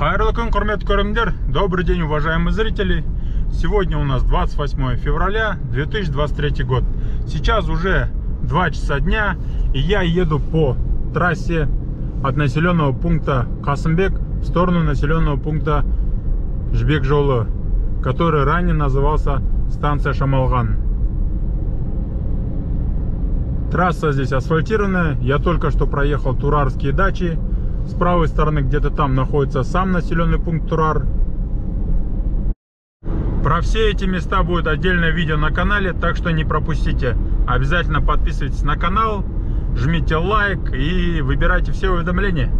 Хайрлы күн, құрметті көрімдер. Добрый день, уважаемые зрители. Сегодня у нас 28 февраля 2023 год. Сейчас уже 2 часа дня, и я еду по трассе от населенного пункта Касымбек в сторону населенного пункта Жбек-Жолы, который ранее назывался станция Шамалган. Трасса здесь асфальтированная. Я только что проехал Турарские дачи. С правой стороны где-то там находится сам населенный пункт Турар. Про все эти места будет отдельное видео на канале, так что не пропустите. Обязательно подписывайтесь на канал, жмите лайк и выбирайте все уведомления.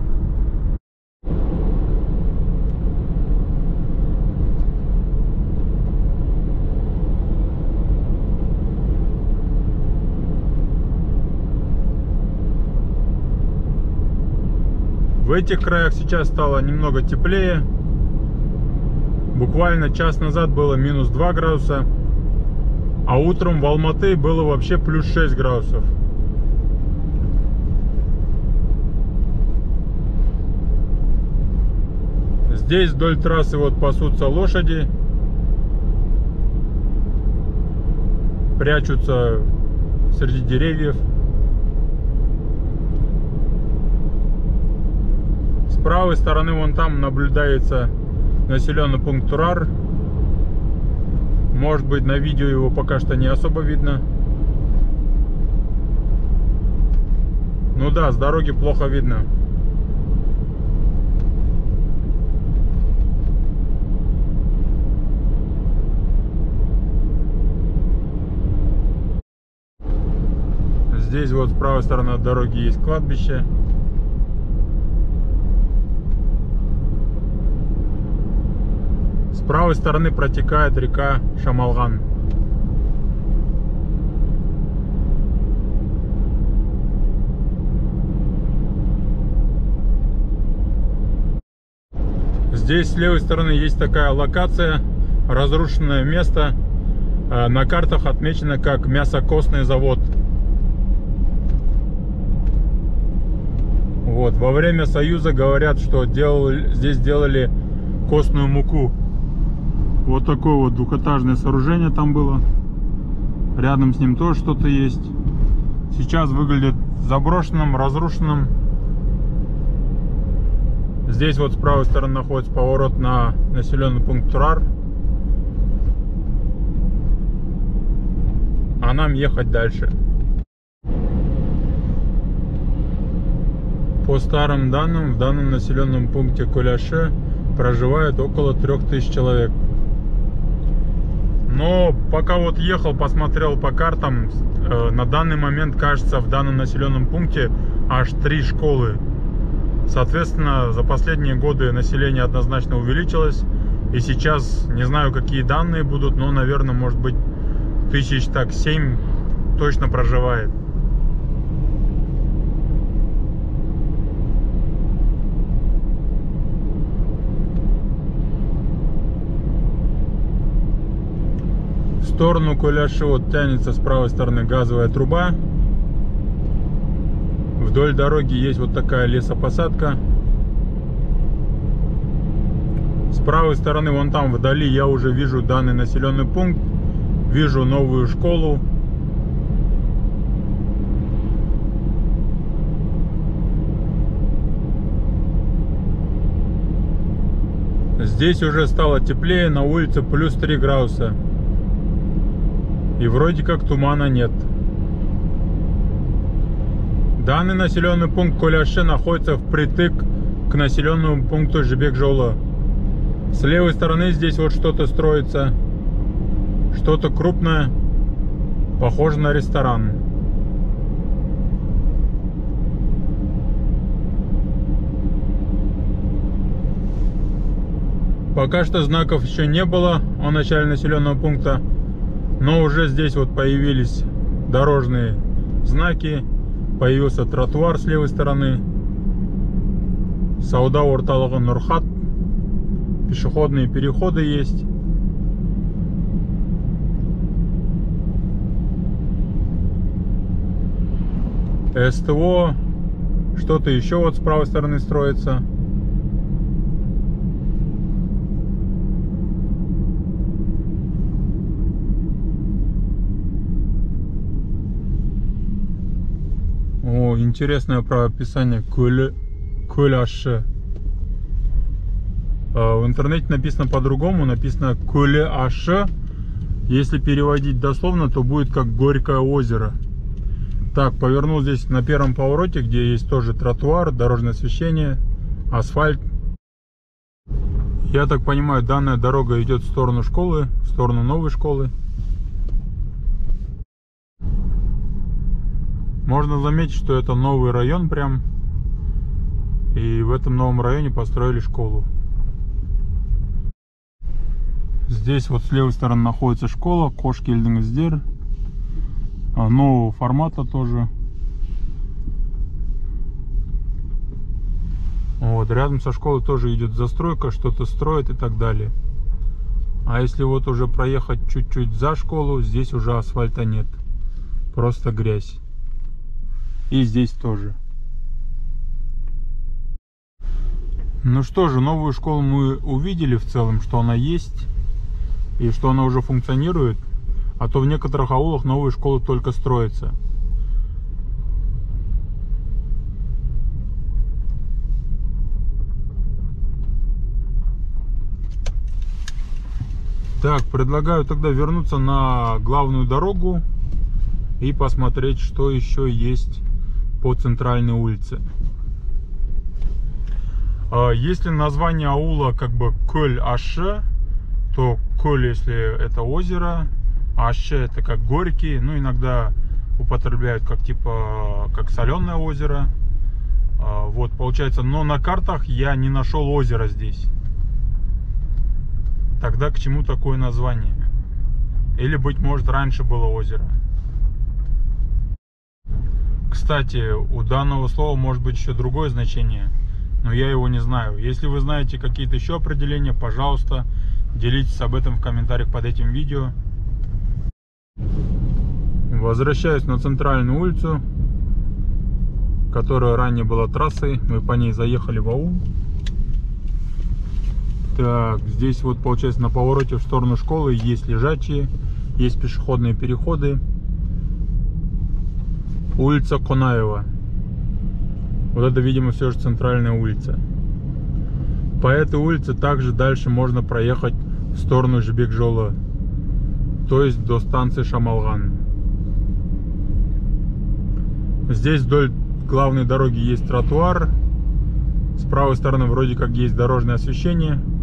В этих краях сейчас стало немного теплее. Буквально час назад было минус 2 градуса. А утром в Алматы было вообще плюс 6 градусов. Здесь вдоль трассы вот пасутся лошади. Прячутся среди деревьев. С правой стороны вон там наблюдается населенный пункт Турар. Может быть на видео его пока что не особо видно. Ну да, с дороги плохо видно. Здесь вот с правой стороны от дороги есть кладбище. С правой стороны протекает река Шамалган. Здесь с левой стороны есть такая локация, разрушенное место. Э, на картах отмечено как мясокосный завод. Вот, во время Союза говорят, что делал, здесь делали костную муку. Вот такое вот двухэтажное сооружение там было. Рядом с ним тоже что-то есть. Сейчас выглядит заброшенным, разрушенным. Здесь вот с правой стороны находится поворот на населенный пункт Турар. А нам ехать дальше. По старым данным, в данном населенном пункте Куляше проживает около 3000 человек. Но пока вот ехал, посмотрел по картам, э, на данный момент, кажется, в данном населенном пункте аж три школы. Соответственно, за последние годы население однозначно увеличилось. И сейчас, не знаю, какие данные будут, но, наверное, может быть, тысяч так семь точно проживает. Сторону вот тянется с правой стороны газовая труба. Вдоль дороги есть вот такая лесопосадка. С правой стороны, вон там вдали, я уже вижу данный населенный пункт. Вижу новую школу. Здесь уже стало теплее, на улице плюс 3 градуса. И вроде как тумана нет. Данный населенный пункт Коляше находится впритык к населенному пункту Жибек-Жола. С левой стороны здесь вот что-то строится. Что-то крупное. Похоже на ресторан. Пока что знаков еще не было о начале населенного пункта. Но уже здесь вот появились дорожные знаки. Появился тротуар с левой стороны. Сауда орталығы Нурхат. Пешеходные переходы есть. СТО. Что-то еще вот с правой стороны строится. Интересное правописание. Куляше. А, в интернете написано по-другому, написано Куляше. Если переводить дословно, то будет как Горькое озеро. Так, повернул здесь на первом повороте, где есть тоже тротуар, дорожное освещение, асфальт. Я так понимаю, данная дорога идет в сторону школы, в сторону новой школы. Можно заметить, что это новый район прям. И в этом новом районе построили школу. Здесь вот с левой стороны находится школа Кошки Эльдингсдер. А, нового формата тоже. Вот, рядом со школой тоже идет застройка, что-то строят и так далее. А если вот уже проехать чуть-чуть за школу, здесь уже асфальта нет. Просто грязь. И здесь тоже. Ну что же, новую школу мы увидели в целом, что она есть. И что она уже функционирует. А то в некоторых аулах новые школы только строятся. Так, предлагаю тогда вернуться на главную дорогу и посмотреть, что еще есть по центральной улице. А, если название аула как бы Кölь-Аше, то Кölь, если это озеро, Аше это как горький, ну иногда употребляют как типа как соленое озеро. А, вот получается, но на картах я не нашел озеро здесь. Тогда к чему такое название? Или, быть может, раньше было озеро? Кстати, у данного слова может быть еще другое значение, но я его не знаю. Если вы знаете какие-то еще определения, пожалуйста, делитесь об этом в комментариях под этим видео. Возвращаюсь на центральную улицу, которая ранее была трассой. Мы по ней заехали в аул. Так, здесь вот получается на повороте в сторону школы есть лежачие, есть пешеходные переходы. Улица Конаева. Вот это, видимо, все же центральная улица. По этой улице также дальше можно проехать в сторону Жибекжола, то есть до станции Шамалган. Здесь вдоль главной дороги есть тротуар, с правой стороны вроде как есть дорожное освещение –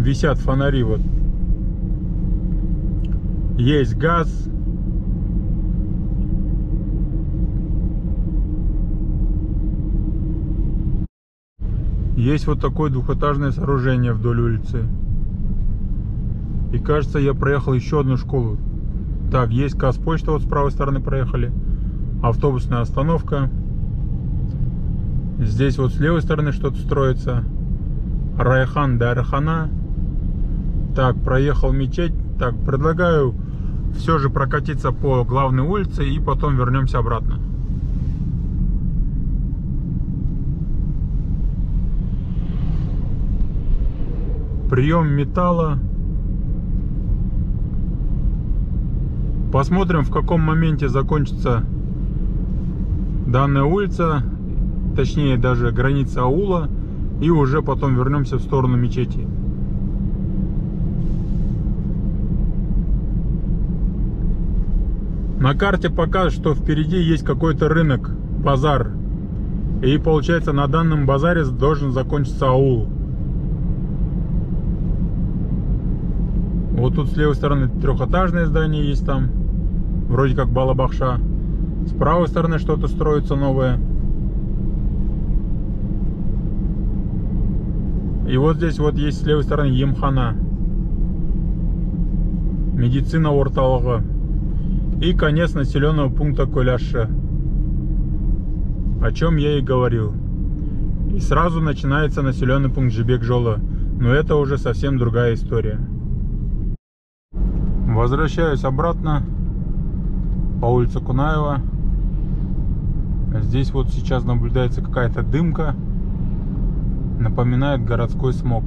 висят фонари вот. Есть газ. Есть вот такое двухэтажное сооружение вдоль улицы. И кажется, я проехал еще одну школу. Так, есть Казпочта, вот с правой стороны проехали. Автобусная остановка. Здесь вот с левой стороны что-то строится. Райхан Дархана. Так, проехал мечеть. Так, предлагаю все же прокатиться по главной улице и потом вернемся обратно. Прием металла. Посмотрим, в каком моменте закончится данная улица, точнее даже граница аула, и уже потом вернемся в сторону мечети. На карте показывает, что впереди есть какой-то рынок, базар. И получается на данном базаре должен закончиться аул. Вот тут с левой стороны трехэтажное здание есть там. Вроде как Балабахша. С правой стороны что-то строится новое. И вот здесь вот есть с левой стороны Емхана. Медицина орталығы и конец населенного пункта Коляша, о чем я и говорил. И сразу начинается населенный пункт Жибек-Жола, но это уже совсем другая история. Возвращаюсь обратно по улице Кунаева. Здесь вот сейчас наблюдается какая-то дымка, напоминает городской смог.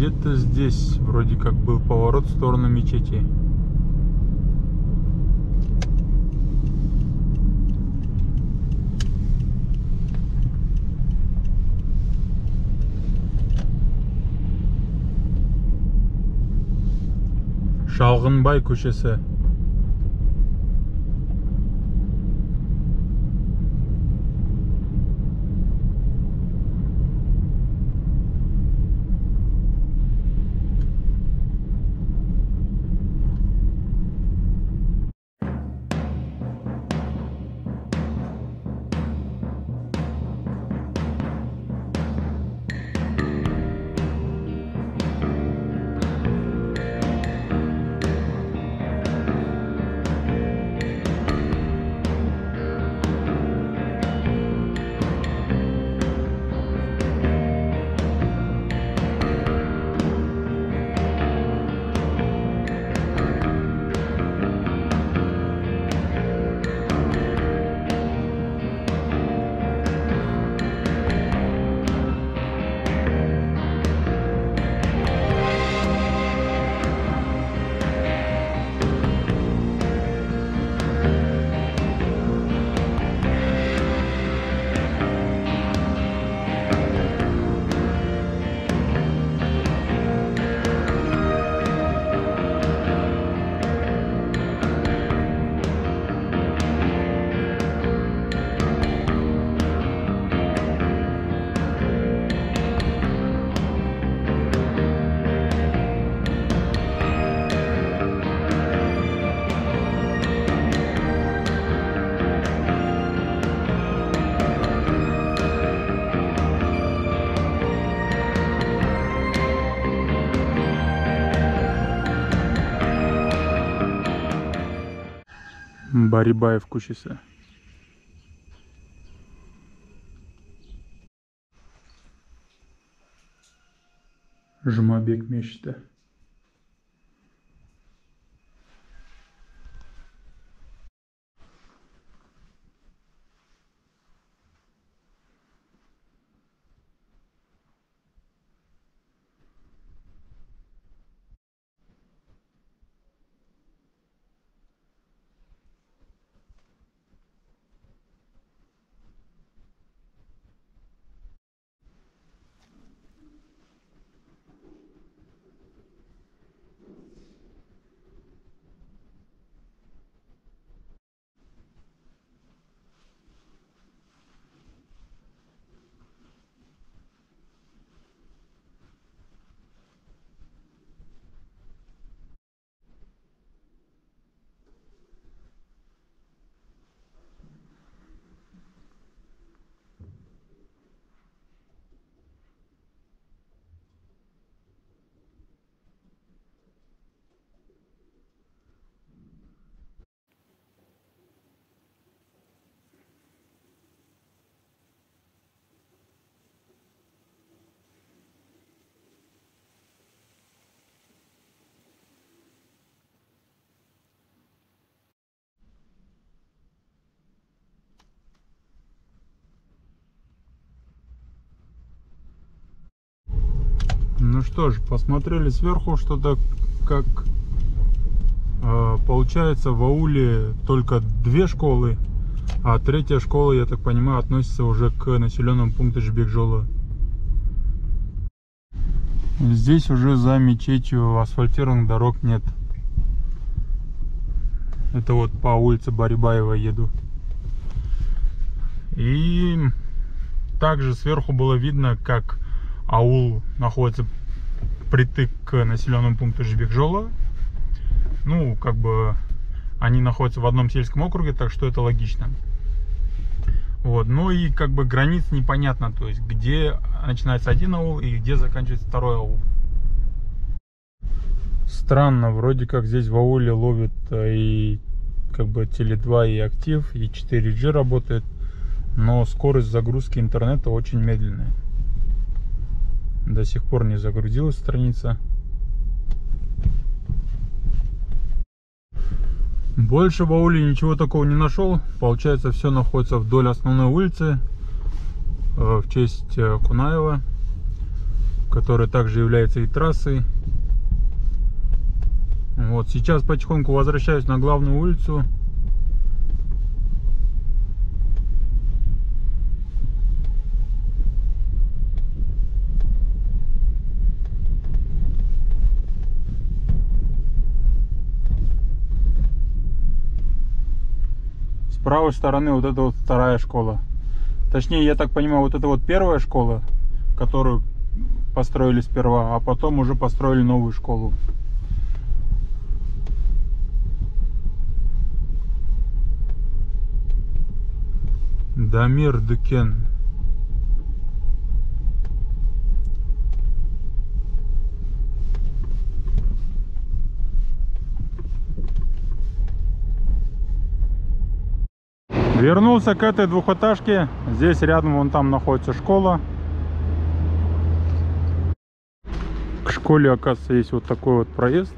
Где-то здесь вроде как был поворот в сторону мечети. шалғынбай көшесі барибаев көшесі жұмабек мешіті Ну что ж, посмотрели сверху что-то как э, получается в ауле только две школы, а третья школа, я так понимаю, относится уже к населенному пункту Жбекжола. Здесь уже за мечетью асфальтированных дорог нет. Это вот по улице Барибаева еду. И также сверху было видно, как аул находится притык к населенному пункту Жбекжола. Ну, как бы они находятся в одном сельском округе, так что это логично. Вот, ну и как бы границ непонятно, то есть где начинается один аул и где заканчивается второй аул. Странно, вроде как здесь в ауле ловит э, и как бы Теле2 и Актив, и 4G работает, но скорость загрузки интернета очень медленная. До сих пор не загрузилась страница. Больше в ауле ничего такого не нашел. Получается, все находится вдоль основной улицы э, в честь э, Кунаева, которая также является и трассой. Вот, сейчас потихоньку возвращаюсь на главную улицу. Правой стороны вот это вот вторая школа. Точнее, я так понимаю, вот это вот первая школа, которую построили сперва, а потом уже построили новую школу. Дамир Дюкен. Вернулся к этой двухэтажке. Здесь рядом вон там находится школа. К школе, оказывается, есть вот такой вот проезд.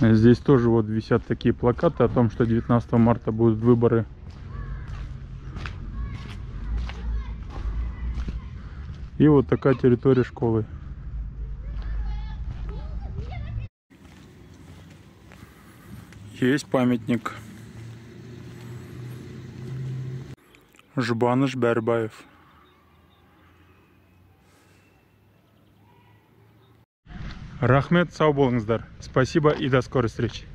Здесь тоже вот висят такие плакаты о том, что 19 марта будут выборы. И вот такая территория школы. Есть памятник. Жбаныш Бәрбаев. Рахмет, сау болыңыздар. Спасибо и до скорой встречи.